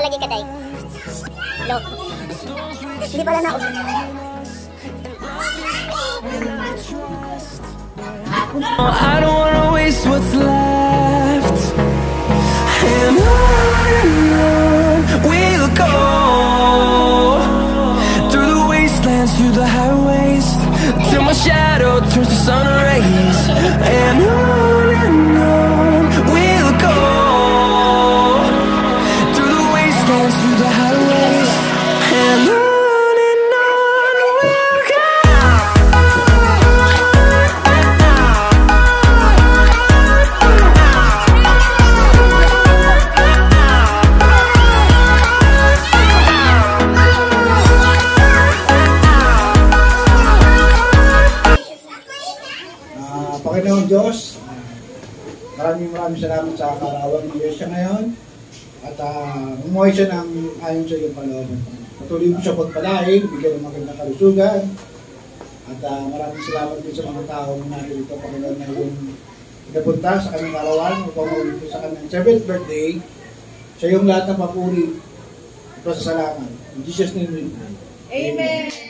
Papalagi ka, day. Hello. Hindi pala na oh, I don't wanna waste what's left And on and on we'll go Through the wastelands, through the highways Till my shadow turns to sun rays And on sa karawang ng Diyos siya ngayon. At uh, umuhay siya ng ayon sa iyong kalooban. Patuloy mo siya pagpalain, bigyan ng magandang kalusugan. At ah, maraming salamat din sa mga taong narito, Panginoon, na yung pinapunta sa kanyang karawan upang maulit sa kanyang 7th birthday. Sa iyong lahat ng papuri at pasasalamat. In Jesus' name we pray. Amen. Hold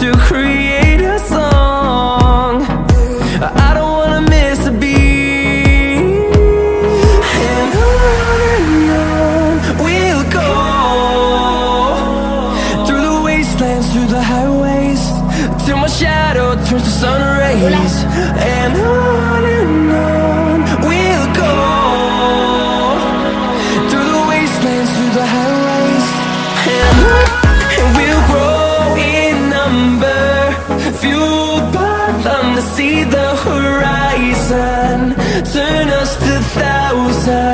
to create thousands